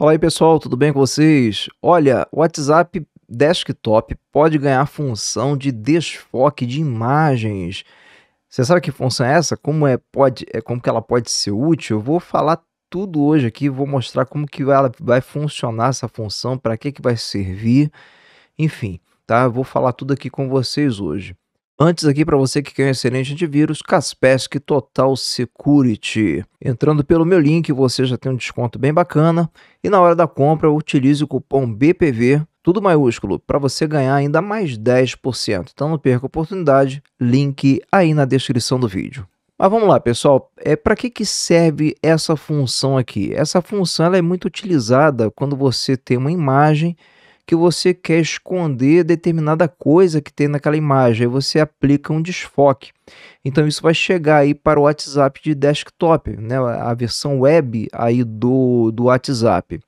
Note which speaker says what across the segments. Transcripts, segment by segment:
Speaker 1: Fala aí pessoal, tudo bem com vocês? Olha, o WhatsApp Desktop pode ganhar função de desfoque de imagens. Você sabe que função é essa? Como é pode, é como que ela pode ser útil? Eu vou falar tudo hoje aqui, vou mostrar como que ela vai funcionar essa função, para que que vai servir, enfim, tá? Eu vou falar tudo aqui com vocês hoje. Antes aqui para você que quer um excelente antivírus, Kaspersky Total Security. Entrando pelo meu link, você já tem um desconto bem bacana e na hora da compra utilize o cupom BPV, tudo maiúsculo, para você ganhar ainda mais 10%. Então não perca a oportunidade, link aí na descrição do vídeo. Mas vamos lá, pessoal, é para que, que serve essa função aqui? Essa função ela é muito utilizada quando você tem uma imagem que você quer esconder determinada coisa que tem naquela imagem, aí você aplica um desfoque. Então isso vai chegar aí para o WhatsApp de desktop, né? a versão web aí do, do WhatsApp.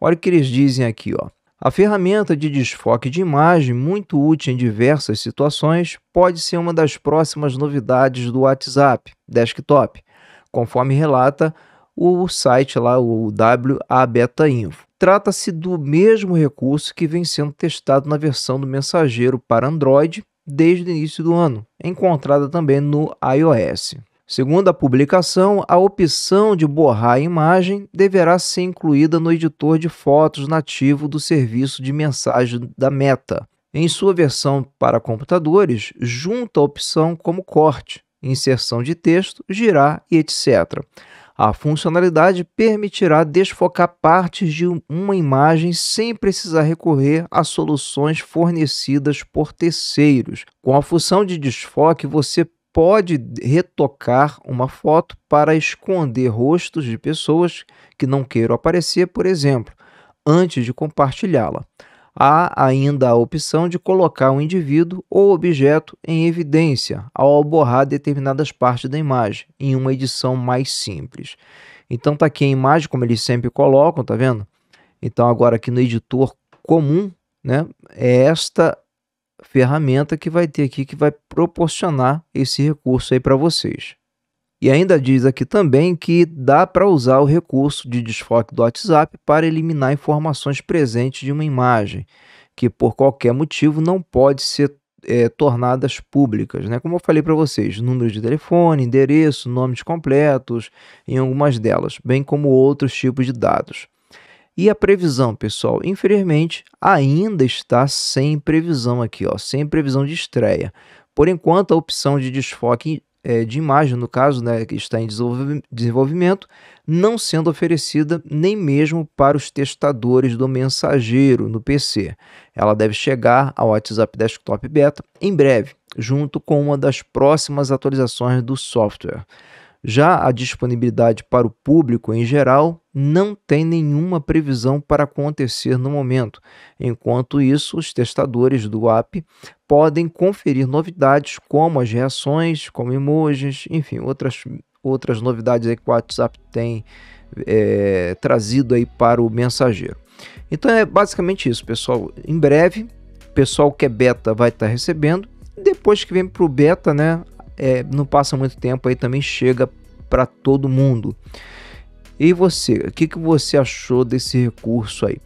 Speaker 1: Olha o que eles dizem aqui, ó. A ferramenta de desfoque de imagem, muito útil em diversas situações, pode ser uma das próximas novidades do WhatsApp desktop, conforme relata o site lá, o WA Beta Info. Trata-se do mesmo recurso que vem sendo testado na versão do mensageiro para Android desde o início do ano, encontrada também no iOS. Segundo a publicação, a opção de borrar a imagem deverá ser incluída no editor de fotos nativo do serviço de mensagem da Meta. Em sua versão para computadores, junta a opção como corte, inserção de texto, girar e etc. A funcionalidade permitirá desfocar partes de uma imagem sem precisar recorrer a soluções fornecidas por terceiros. Com a função de desfoque, você pode retocar uma foto para esconder rostos de pessoas que não queiram aparecer, por exemplo, antes de compartilhá-la. Há ainda a opção de colocar um indivíduo ou objeto em evidência ao borrar determinadas partes da imagem, em uma edição mais simples. Então tá aqui a imagem, como eles sempre colocam, tá vendo? Então agora aqui no editor comum, né, é esta ferramenta que vai ter aqui que vai proporcionar esse recurso aí para vocês. E ainda diz aqui também que dá para usar o recurso de desfoque do WhatsApp para eliminar informações presentes de uma imagem, que por qualquer motivo não pode ser é, tornadas públicas, né? Como eu falei para vocês, número de telefone, endereço, nomes completos, em algumas delas, bem como outros tipos de dados. E a previsão, pessoal, infelizmente, ainda está sem previsão aqui, ó, sem previsão de estreia. Por enquanto, a opção de desfoque é, de imagem, no caso, né, que está em desenvolvimento, não sendo oferecida nem mesmo para os testadores do mensageiro no PC. Ela deve chegar ao WhatsApp Desktop Beta em breve, junto com uma das próximas atualizações do software. Já a disponibilidade para o público em geral não tem nenhuma previsão para acontecer no momento. Enquanto isso, os testadores do app podem conferir novidades como as reações, como emojis, enfim, outras, outras novidades que o WhatsApp tem é, trazido aí para o mensageiro. Então é basicamente isso, pessoal. Em breve, o pessoal que é beta vai estar recebendo. Depois que vem para o beta, né, é, não passa muito tempo aí também chega para todo mundo. E você, o que, que você achou desse recurso aí?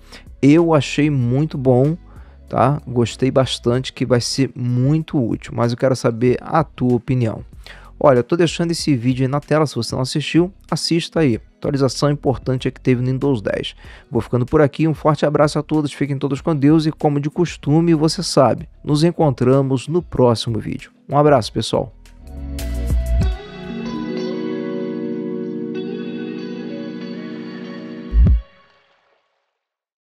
Speaker 1: Eu achei muito bom, tá? Gostei bastante, que vai ser muito útil, mas eu quero saber a tua opinião. Olha, eu tô deixando esse vídeo aí na tela, se você não assistiu, assista aí. Atualização importante é que teve no Windows 10. Vou ficando por aqui, um forte abraço a todos, fiquem todos com Deus e como de costume, você sabe, nos encontramos no próximo vídeo. Um abraço, pessoal.